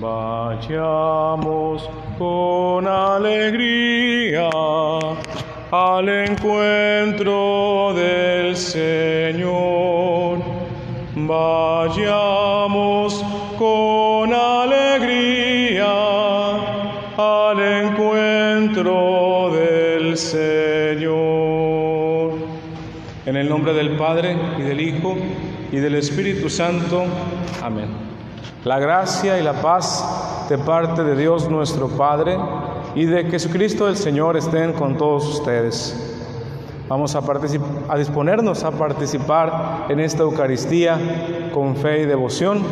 Vayamos con alegría al encuentro del Señor. Vayamos con alegría al encuentro del Señor. En el nombre del Padre y del Hijo y del Espíritu Santo. Amén. La gracia y la paz de parte de Dios nuestro Padre y de Jesucristo el Señor estén con todos ustedes. Vamos a, a disponernos a participar en esta Eucaristía con fe y devoción,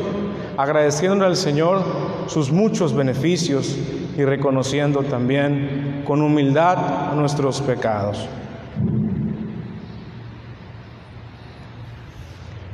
agradeciendo al Señor sus muchos beneficios y reconociendo también con humildad nuestros pecados.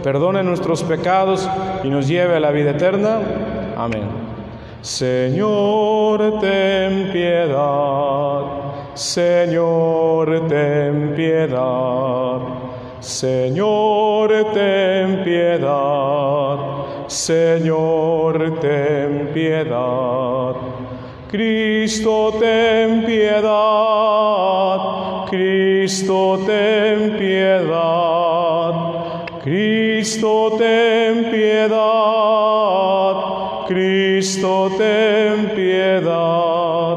perdone nuestros pecados y nos lleve a la vida eterna. Amén. Señor, ten piedad. Señor, ten piedad. Señor, ten piedad. Señor, ten piedad. Cristo, ten piedad. Cristo, ten piedad. Cristo ten piedad, Cristo ten piedad,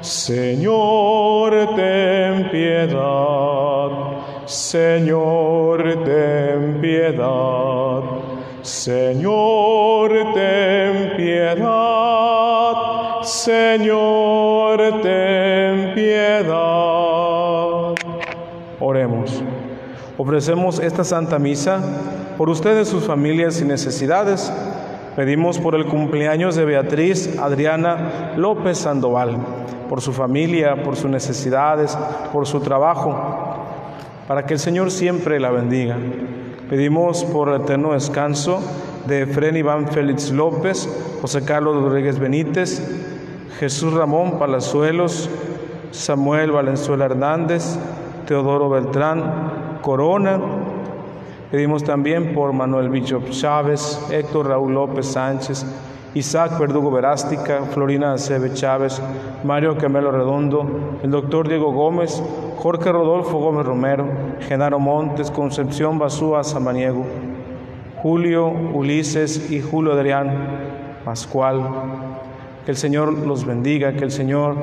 Señor ten piedad, Señor ten piedad, Señor ten piedad, Señor ten piedad. Oremos. Ofrecemos esta Santa Misa por ustedes, sus familias y necesidades. Pedimos por el cumpleaños de Beatriz Adriana López Sandoval, por su familia, por sus necesidades, por su trabajo, para que el Señor siempre la bendiga. Pedimos por el eterno descanso de Fren Iván Félix López, José Carlos Rodríguez Benítez, Jesús Ramón Palazuelos, Samuel Valenzuela Hernández, Teodoro Beltrán, Corona. Pedimos también por Manuel Bishop Chávez, Héctor Raúl López Sánchez, Isaac Verdugo Verástica, Florina Acebe Chávez, Mario Camelo Redondo, el doctor Diego Gómez, Jorge Rodolfo Gómez Romero, Genaro Montes, Concepción Basúa Samaniego, Julio Ulises y Julio Adrián Pascual. Que el Señor los bendiga, que el Señor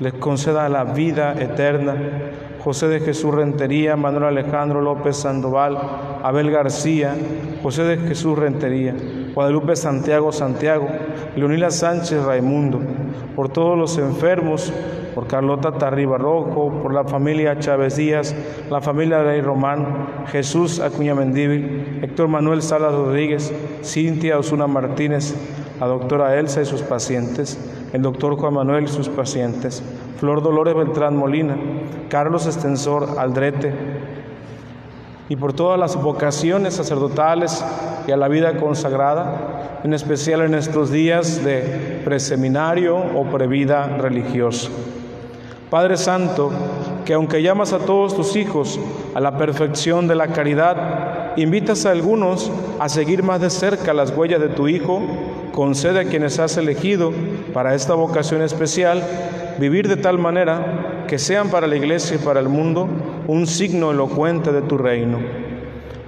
les conceda la vida eterna. José de Jesús Rentería, Manuel Alejandro López Sandoval, Abel García, José de Jesús Rentería, Guadalupe Santiago Santiago, Leonila Sánchez Raimundo, por todos los enfermos, por Carlota Tarriba Rojo, por la familia Chávez Díaz, la familia Rey Román, Jesús Acuña Mendíbil, Héctor Manuel Salas Rodríguez, Cintia Osuna Martínez, la doctora Elsa y sus pacientes, el doctor Juan Manuel y sus pacientes, Flor Dolores Beltrán Molina, Carlos Extensor Aldrete, y por todas las vocaciones sacerdotales y a la vida consagrada, en especial en estos días de preseminario o previda religiosa. Padre Santo, que aunque llamas a todos tus hijos a la perfección de la caridad, invitas a algunos a seguir más de cerca las huellas de tu Hijo, concede a quienes has elegido para esta vocación especial vivir de tal manera que sean para la iglesia y para el mundo un signo elocuente de tu reino.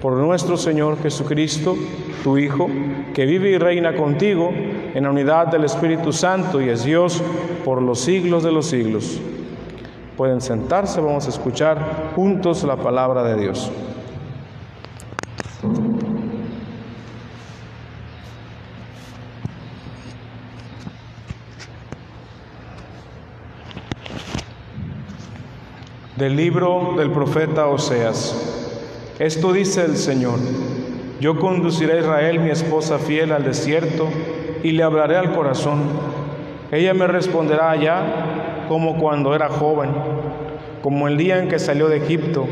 Por nuestro Señor Jesucristo, tu Hijo, que vive y reina contigo en la unidad del Espíritu Santo y es Dios por los siglos de los siglos. Pueden sentarse, vamos a escuchar juntos la palabra de Dios. Del libro del profeta Oseas. Esto dice el Señor, yo conduciré a Israel, mi esposa fiel, al desierto y le hablaré al corazón. Ella me responderá allá como cuando era joven, como el día en que salió de Egipto.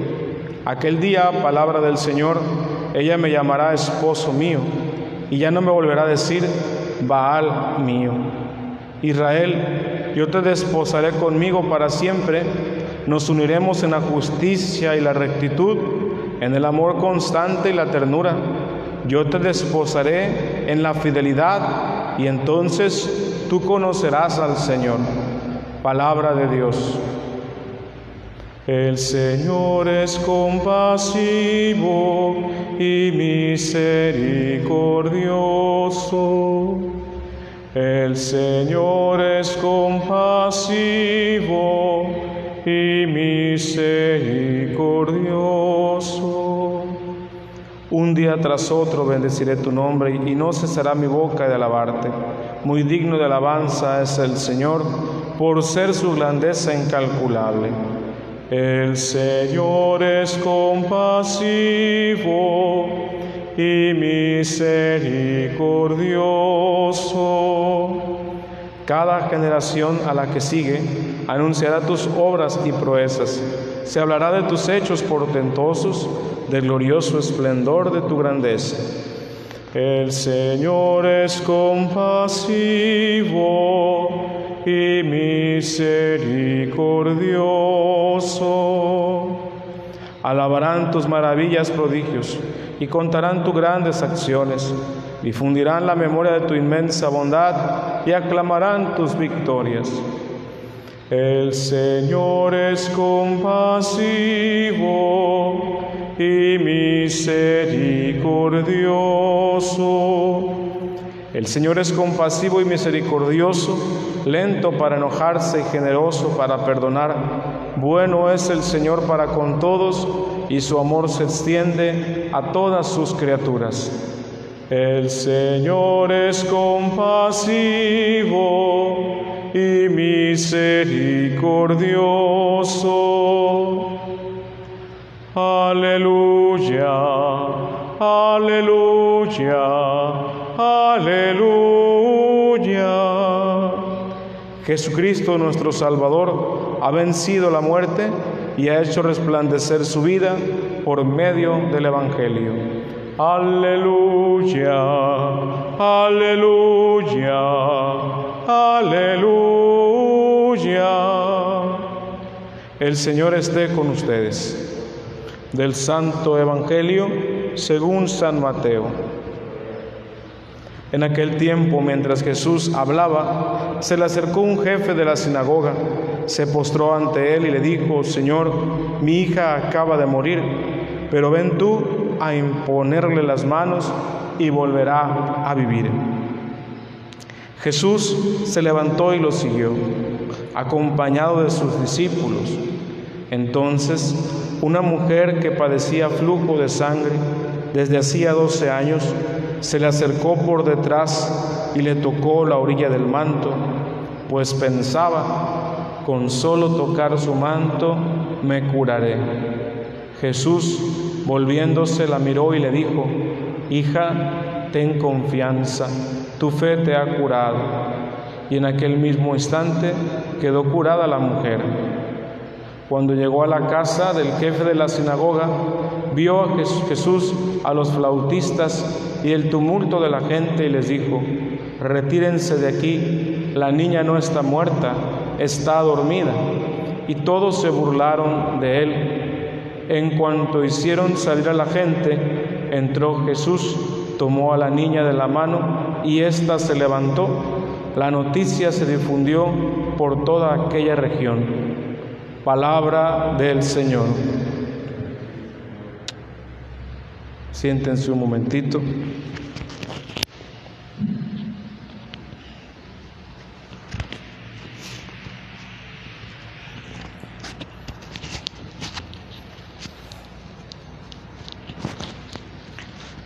Aquel día, palabra del Señor, ella me llamará esposo mío y ya no me volverá a decir Baal mío. Israel, yo te desposaré conmigo para siempre, nos uniremos en la justicia y la rectitud, en el amor constante y la ternura. Yo te desposaré en la fidelidad y entonces tú conocerás al Señor. Palabra de Dios. El Señor es compasivo y misericordioso. El Señor es compasivo y misericordioso. Un día tras otro bendeciré tu nombre y no cesará mi boca de alabarte. Muy digno de alabanza es el Señor por ser su grandeza incalculable. El Señor es compasivo y misericordioso. Cada generación a la que sigue anunciará tus obras y proezas. Se hablará de tus hechos portentosos, del glorioso esplendor de tu grandeza. El Señor es compasivo y misericordioso. Alabarán tus maravillas, prodigios, y contarán tus grandes acciones. Difundirán la memoria de tu inmensa bondad y aclamarán tus victorias. El Señor es compasivo y misericordioso el Señor es compasivo y misericordioso, lento para enojarse y generoso para perdonar. Bueno es el Señor para con todos y su amor se extiende a todas sus criaturas. El Señor es compasivo y misericordioso. Aleluya, aleluya. Aleluya. Jesucristo nuestro Salvador ha vencido la muerte y ha hecho resplandecer su vida por medio del Evangelio. Aleluya, aleluya, aleluya. El Señor esté con ustedes. Del Santo Evangelio según San Mateo. En aquel tiempo, mientras Jesús hablaba, se le acercó un jefe de la sinagoga, se postró ante él y le dijo, Señor, mi hija acaba de morir, pero ven tú a imponerle las manos y volverá a vivir. Jesús se levantó y lo siguió, acompañado de sus discípulos. Entonces, una mujer que padecía flujo de sangre desde hacía doce años, se le acercó por detrás y le tocó la orilla del manto, pues pensaba, con solo tocar su manto me curaré. Jesús, volviéndose, la miró y le dijo, hija, ten confianza, tu fe te ha curado. Y en aquel mismo instante quedó curada la mujer. Cuando llegó a la casa del jefe de la sinagoga, vio a Jesús, a los flautistas y el tumulto de la gente y les dijo, retírense de aquí, la niña no está muerta, está dormida. Y todos se burlaron de él. En cuanto hicieron salir a la gente, entró Jesús, tomó a la niña de la mano y ésta se levantó. La noticia se difundió por toda aquella región. Palabra del Señor. Siéntense un momentito.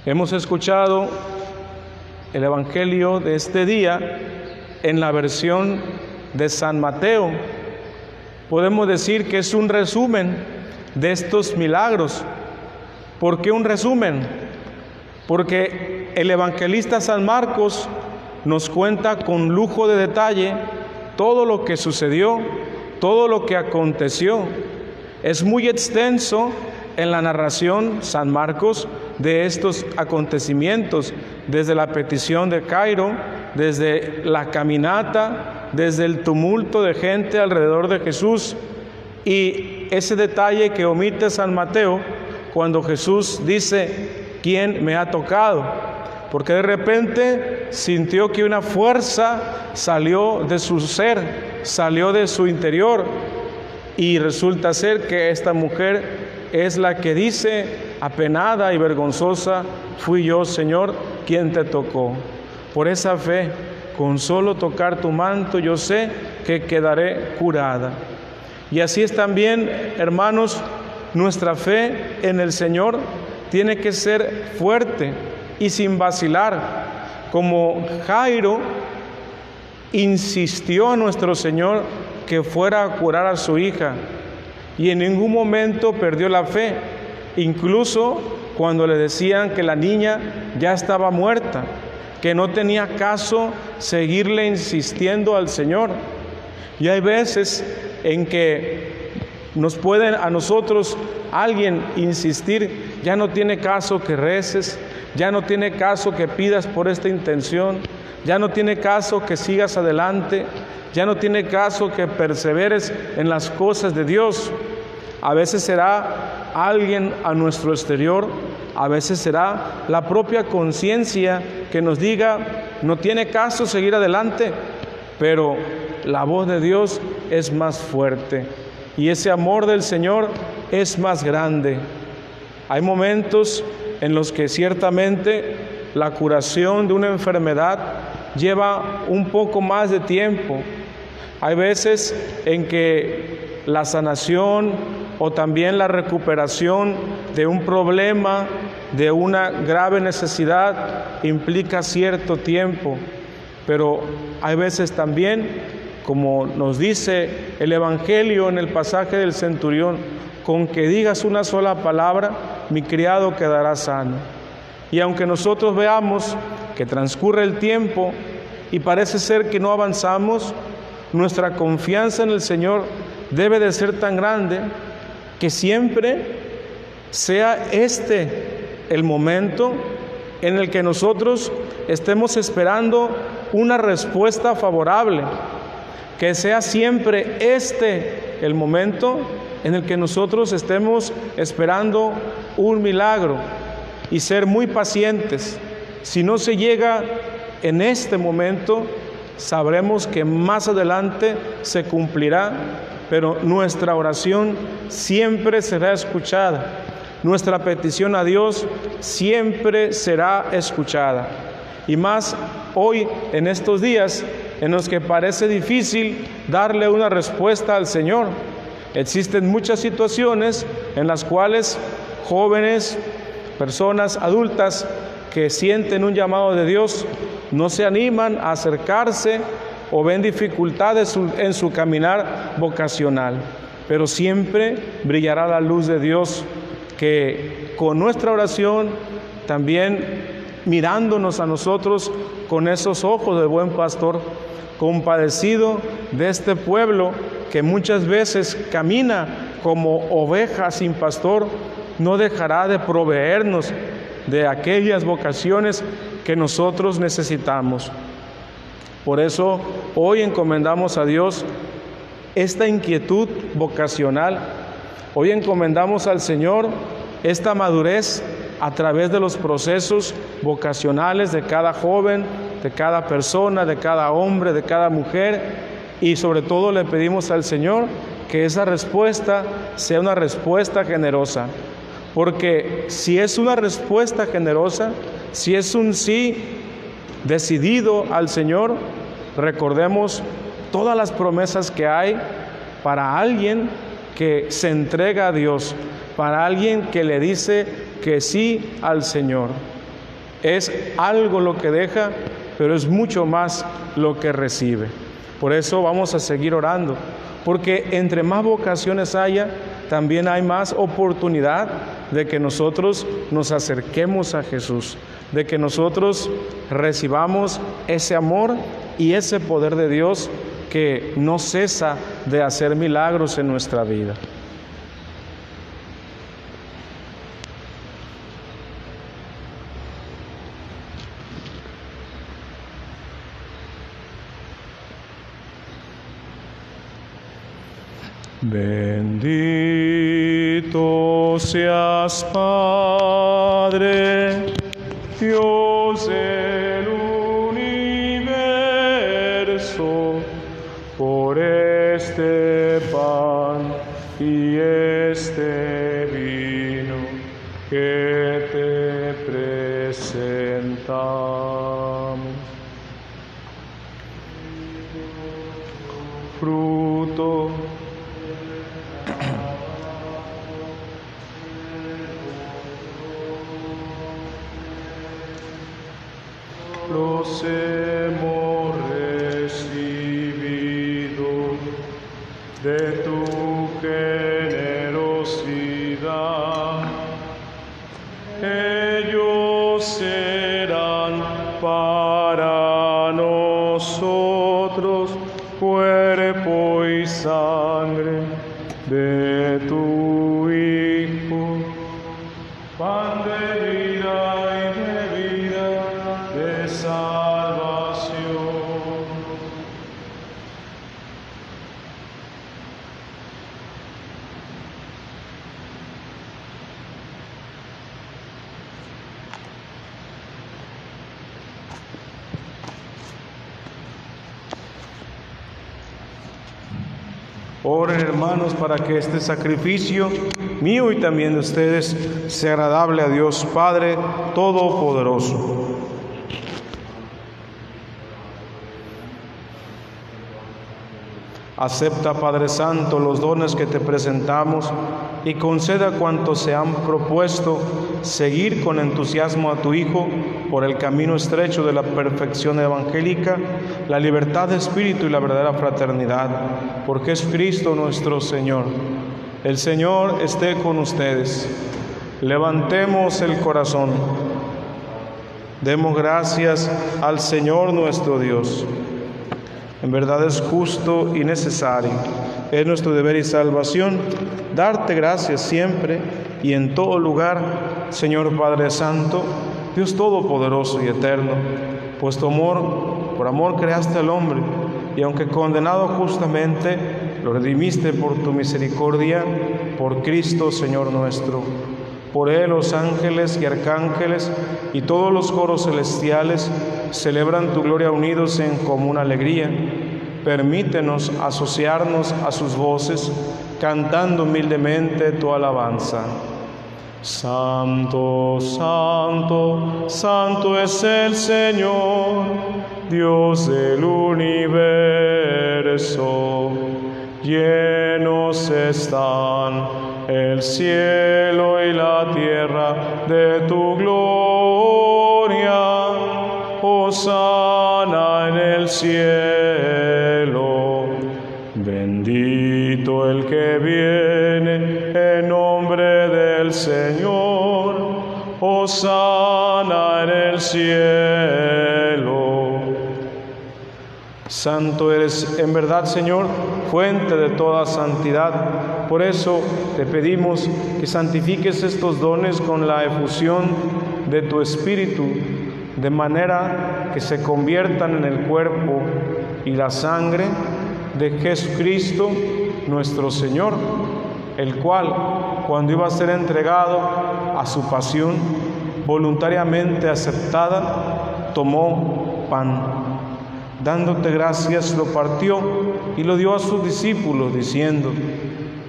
Hemos escuchado el Evangelio de este día en la versión de San Mateo podemos decir que es un resumen de estos milagros. ¿Por qué un resumen? Porque el evangelista San Marcos nos cuenta con lujo de detalle todo lo que sucedió, todo lo que aconteció. Es muy extenso en la narración San Marcos de estos acontecimientos, desde la petición de Cairo, desde la caminata, desde el tumulto de gente alrededor de Jesús y ese detalle que omite San Mateo cuando Jesús dice, ¿quién me ha tocado? Porque de repente sintió que una fuerza salió de su ser, salió de su interior y resulta ser que esta mujer es la que dice, apenada y vergonzosa, fui yo, Señor, quien te tocó. Por esa fe, con solo tocar tu manto, yo sé que quedaré curada. Y así es también, hermanos, nuestra fe en el Señor tiene que ser fuerte y sin vacilar. Como Jairo insistió a nuestro Señor que fuera a curar a su hija y en ningún momento perdió la fe, incluso cuando le decían que la niña ya estaba muerta, que no tenía caso seguirle insistiendo al Señor. Y hay veces en que nos pueden a nosotros alguien insistir, ya no tiene caso que reces, ya no tiene caso que pidas por esta intención, ya no tiene caso que sigas adelante, ya no tiene caso que perseveres en las cosas de Dios. A veces será alguien a nuestro exterior, a veces será la propia conciencia que nos diga, no tiene caso seguir adelante, pero la voz de Dios es más fuerte y ese amor del Señor es más grande. Hay momentos en los que ciertamente la curación de una enfermedad lleva un poco más de tiempo. Hay veces en que la sanación o también la recuperación de un problema, de una grave necesidad, implica cierto tiempo. Pero hay veces también, como nos dice el Evangelio en el pasaje del centurión, con que digas una sola palabra, mi criado quedará sano. Y aunque nosotros veamos que transcurre el tiempo y parece ser que no avanzamos, nuestra confianza en el Señor debe de ser tan grande que siempre sea este el momento en el que nosotros estemos esperando una respuesta favorable, que sea siempre este el momento en el que nosotros estemos esperando un milagro y ser muy pacientes. Si no se llega en este momento, sabremos que más adelante se cumplirá, pero nuestra oración siempre será escuchada. Nuestra petición a Dios siempre será escuchada. Y más hoy, en estos días en los que parece difícil darle una respuesta al Señor. Existen muchas situaciones en las cuales jóvenes, personas adultas que sienten un llamado de Dios no se animan a acercarse o ven dificultades en su caminar vocacional. Pero siempre brillará la luz de Dios que con nuestra oración, también mirándonos a nosotros con esos ojos del buen pastor, compadecido de este pueblo que muchas veces camina como oveja sin pastor, no dejará de proveernos de aquellas vocaciones que nosotros necesitamos. Por eso hoy encomendamos a Dios esta inquietud vocacional. Hoy encomendamos al Señor esta madurez a través de los procesos vocacionales de cada joven, de cada persona, de cada hombre, de cada mujer. Y sobre todo le pedimos al Señor que esa respuesta sea una respuesta generosa. Porque si es una respuesta generosa, si es un sí decidido al Señor, recordemos todas las promesas que hay para alguien que se entrega a Dios, para alguien que le dice que sí al Señor. Es algo lo que deja, pero es mucho más lo que recibe. Por eso vamos a seguir orando, porque entre más vocaciones haya, también hay más oportunidad de que nosotros nos acerquemos a Jesús. de que nosotros recibamos ese amor y ese poder de Dios que no cesa de hacer milagros en nuestra vida. Bendito seas, Padre, Dios del serán para nosotros cuerpo y sangre de para que este sacrificio mío y también de ustedes sea agradable a Dios Padre Todopoderoso. Acepta, Padre Santo, los dones que te presentamos y conceda a cuantos se han propuesto seguir con entusiasmo a tu Hijo por el camino estrecho de la perfección evangélica, la libertad de espíritu y la verdadera fraternidad, porque es Cristo nuestro Señor. El Señor esté con ustedes. Levantemos el corazón. Demos gracias al Señor nuestro Dios. En verdad es justo y necesario. Es nuestro deber y salvación darte gracias siempre y en todo lugar, Señor Padre Santo, Dios Todopoderoso y Eterno, pues tu amor, por amor creaste al hombre y aunque condenado justamente, lo redimiste por tu misericordia, por Cristo Señor nuestro. Por él los ángeles y arcángeles y todos los coros celestiales celebran tu gloria unidos en común alegría. Permítenos asociarnos a sus voces, cantando humildemente tu alabanza. Santo, santo, santo es el Señor, Dios del universo. Llenos están el cielo y la tierra de tu gloria. Hosana en el cielo. Señor. Hosana en el cielo. Santo eres en verdad, Señor, fuente de toda santidad. Por eso te pedimos que santifiques estos dones con la efusión de tu Espíritu, de manera que se conviertan en el cuerpo y la sangre de Jesucristo nuestro Señor, el cual, cuando iba a ser entregado a su pasión, voluntariamente aceptada, tomó pan dándote gracias, lo partió y lo dio a sus discípulos, diciendo,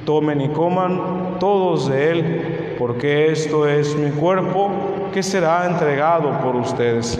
tomen y coman todos de él, porque esto es mi cuerpo que será entregado por ustedes.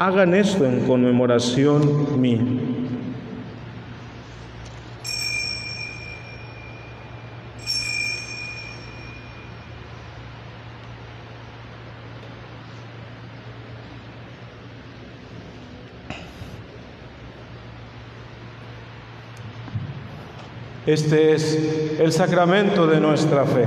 Hagan esto en conmemoración mía. Este es el sacramento de nuestra fe.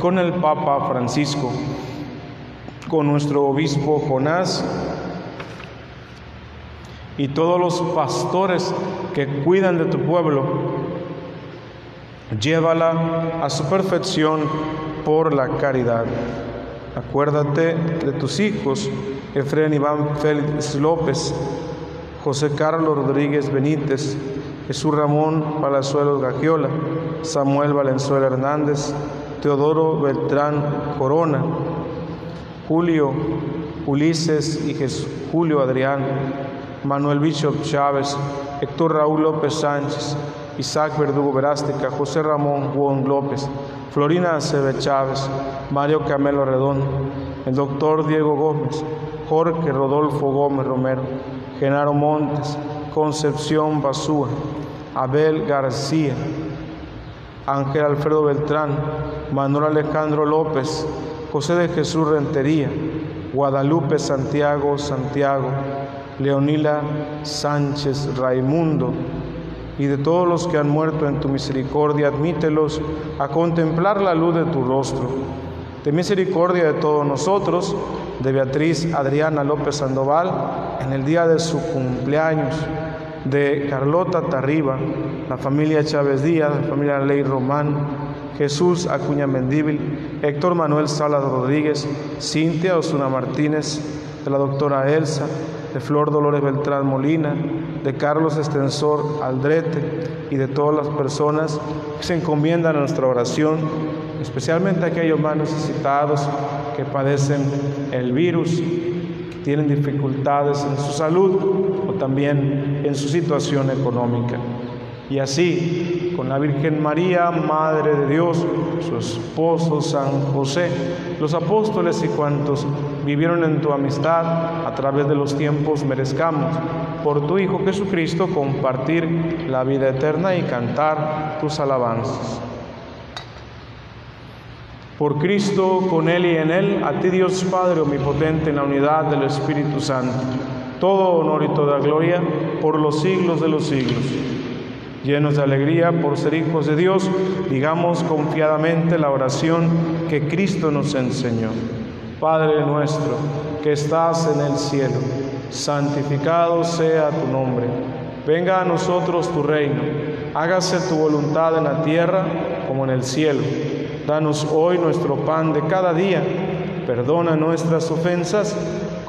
con el Papa Francisco, con nuestro obispo Jonás y todos los pastores que cuidan de tu pueblo. Llévala a su perfección por la caridad. Acuérdate de tus hijos, Efraín Iván Félix López, José Carlos Rodríguez Benítez, Jesús Ramón Palazuelos Gagiola, Samuel Valenzuela Hernández, Teodoro Beltrán Corona, Julio Ulises y Jesús, Julio Adrián, Manuel Bishop Chávez, Héctor Raúl López Sánchez, Isaac Verdugo Verástica, José Ramón Juan López, Florina Acebe Chávez, Mario Camelo Redón, el doctor Diego Gómez, Jorge Rodolfo Gómez Romero, Genaro Montes, Concepción Basúa, Abel García, Ángel Alfredo Beltrán, Manuel Alejandro López, José de Jesús Rentería, Guadalupe Santiago Santiago, Leonila Sánchez Raimundo, y de todos los que han muerto en tu misericordia, admítelos a contemplar la luz de tu rostro. De misericordia de todos nosotros, de Beatriz Adriana López Sandoval, en el día de su cumpleaños, de Carlota Tarriba, la familia Chávez Díaz, la familia Ley Román, Jesús Acuña Mendíbil, Héctor Manuel Salas Rodríguez, Cintia Osuna Martínez, de la doctora Elsa, de Flor Dolores Beltrán Molina, de Carlos Extensor Aldrete y de todas las personas que se encomiendan a nuestra oración, especialmente aquellos más necesitados que padecen el virus, que tienen dificultades en su salud también en su situación económica. Y así, con la Virgen María, Madre de Dios, su esposo San José, los apóstoles y cuantos vivieron en tu amistad a través de los tiempos, merezcamos por tu Hijo Jesucristo compartir la vida eterna y cantar tus alabanzas. Por Cristo, con Él y en Él, a ti Dios Padre Omnipotente en la unidad del Espíritu Santo, todo honor y toda gloria por los siglos de los siglos. Llenos de alegría por ser hijos de Dios, digamos confiadamente la oración que Cristo nos enseñó. Padre nuestro, que estás en el cielo, santificado sea tu nombre. Venga a nosotros tu reino, hágase tu voluntad en la tierra como en el cielo. Danos hoy nuestro pan de cada día, perdona nuestras ofensas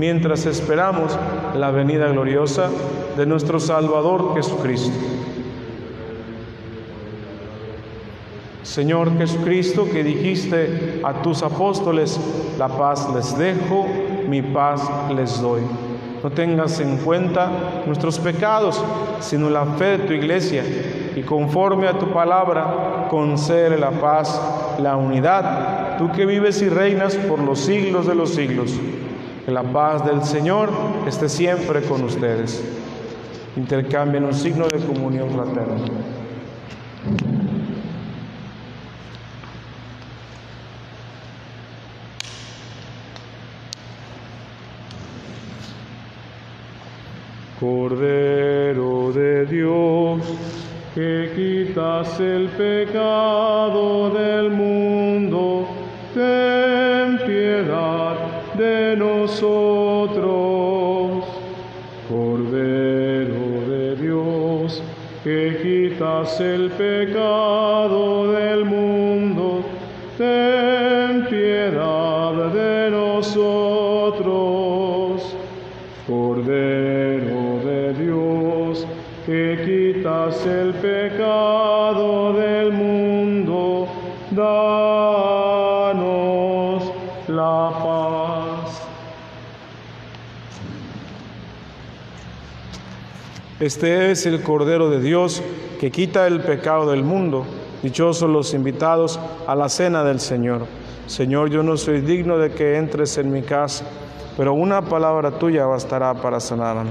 mientras esperamos la venida gloriosa de nuestro Salvador Jesucristo. Señor Jesucristo, que dijiste a tus apóstoles, la paz les dejo, mi paz les doy. No tengas en cuenta nuestros pecados, sino la fe de tu iglesia, y conforme a tu palabra, concede la paz, la unidad tú que vives y reinas por los siglos de los siglos. Que la paz del Señor esté siempre con ustedes. Intercambien un signo de comunión fraterna. Cordero de Dios, que quitas el pecado del mundo, quitas el pecado del mundo, ten piedad de nosotros. Cordero de Dios, que quitas el pecado del mundo, danos la paz. Este es el Cordero de Dios que quita el pecado del mundo. Dichosos los invitados a la cena del Señor. Señor, yo no soy digno de que entres en mi casa, pero una palabra tuya bastará para sanarme.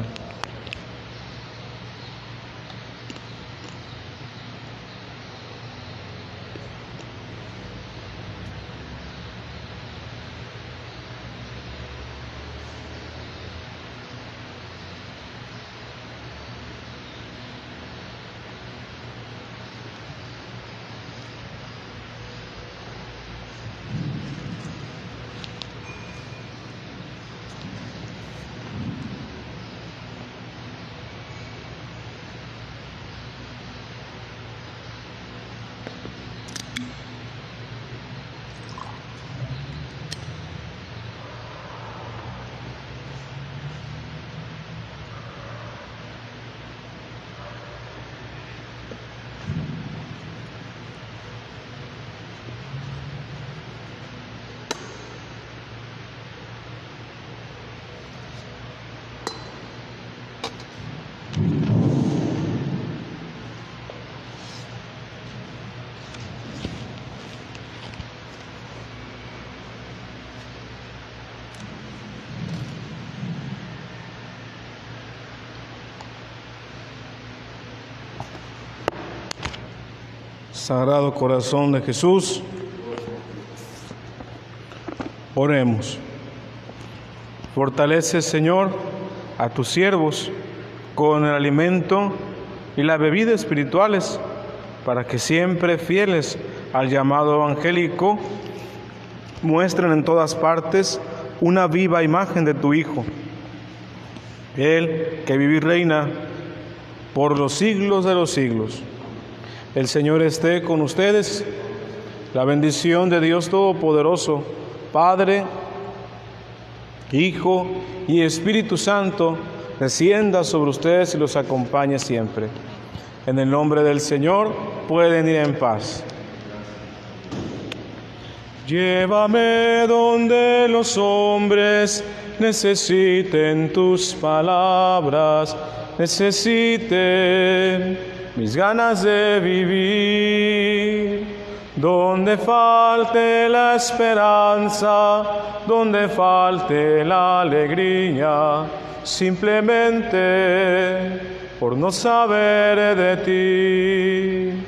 Sagrado Corazón de Jesús, oremos. Fortalece, Señor, a tus siervos con el alimento y la bebida espirituales, para que siempre fieles al llamado evangélico, muestren en todas partes una viva imagen de tu Hijo. Él que vive y reina por los siglos de los siglos. El Señor esté con ustedes. La bendición de Dios Todopoderoso, Padre, Hijo y Espíritu Santo, descienda sobre ustedes y los acompañe siempre. En el nombre del Señor pueden ir en paz. Llévame donde los hombres necesiten tus palabras, necesiten mis ganas de vivir. Donde falte la esperanza, donde falte la alegría, simplemente por no saber de ti.